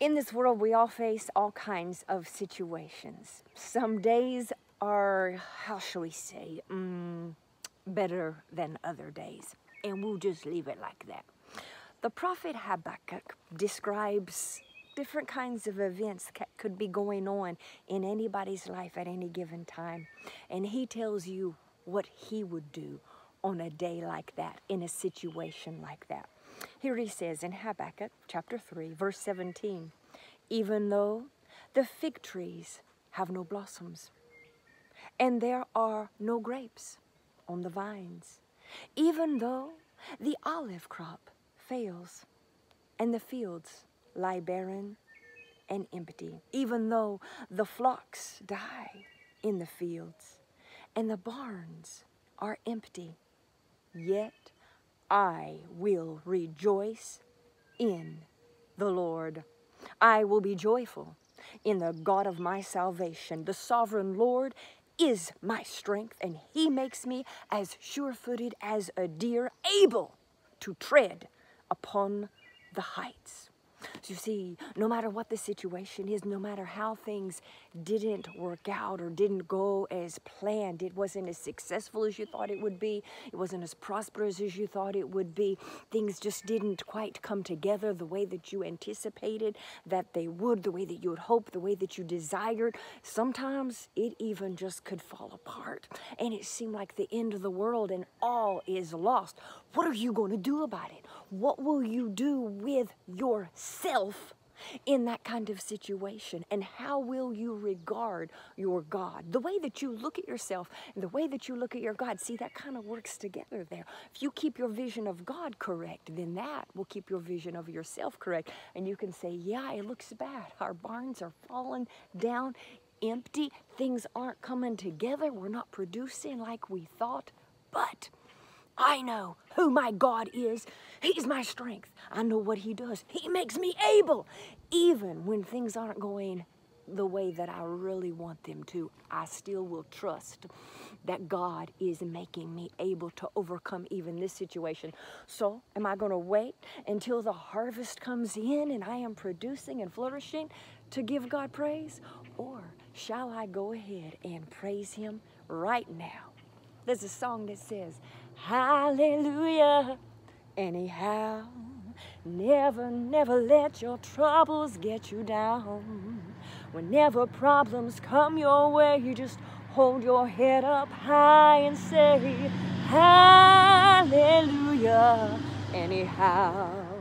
In this world, we all face all kinds of situations. Some days are, how shall we say, mm, better than other days. And we'll just leave it like that. The prophet Habakkuk describes different kinds of events that could be going on in anybody's life at any given time. And he tells you what he would do on a day like that, in a situation like that. Here he says in Habakkuk chapter 3, verse 17, even though the fig trees have no blossoms, and there are no grapes on the vines, even though the olive crop fails, and the fields lie barren and empty, even though the flocks die in the fields, and the barns are empty, yet I will rejoice in the Lord. I will be joyful in the God of my salvation. The sovereign Lord is my strength, and he makes me as sure-footed as a deer, able to tread upon the heights. So you see, no matter what the situation is, no matter how things didn't work out or didn't go as planned, it wasn't as successful as you thought it would be, it wasn't as prosperous as you thought it would be, things just didn't quite come together the way that you anticipated that they would, the way that you had hoped, the way that you desired. Sometimes it even just could fall apart and it seemed like the end of the world and all is lost. What are you going to do about it? What will you do with yourself in that kind of situation? And how will you regard your God? The way that you look at yourself and the way that you look at your God, see, that kind of works together there. If you keep your vision of God correct, then that will keep your vision of yourself correct. And you can say, yeah, it looks bad. Our barns are falling down empty. Things aren't coming together. We're not producing like we thought. But I know who my God is. He's my strength. I know what He does. He makes me able. Even when things aren't going the way that I really want them to, I still will trust that God is making me able to overcome even this situation. So, am I going to wait until the harvest comes in and I am producing and flourishing to give God praise? Or shall I go ahead and praise Him right now? There's a song that says, Hallelujah. Anyhow, never, never let your troubles get you down. Whenever problems come your way, you just hold your head up high and say, Hallelujah. Anyhow.